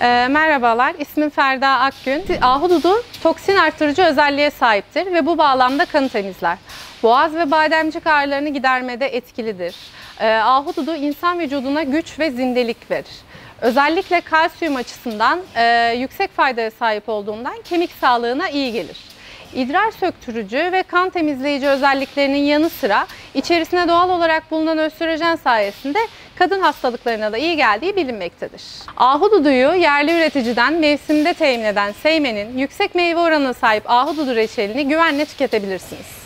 Ee, merhabalar, ismim Ferda Akgün. Ahududu toksin arttırıcı özelliğe sahiptir ve bu bağlamda kanı temizler. Boğaz ve bademcik ağrılarını gidermede etkilidir. Ee, ahududu insan vücuduna güç ve zindelik verir. Özellikle kalsiyum açısından e, yüksek faydaya sahip olduğundan kemik sağlığına iyi gelir. İdrar söktürücü ve kan temizleyici özelliklerinin yanı sıra içerisine doğal olarak bulunan östrojen sayesinde kadın hastalıklarına da iyi geldiği bilinmektedir. Ahududuyu yerli üreticiden mevsimde temin eden Seymen'in yüksek meyve oranına sahip ahududu reçelini güvenle tüketebilirsiniz.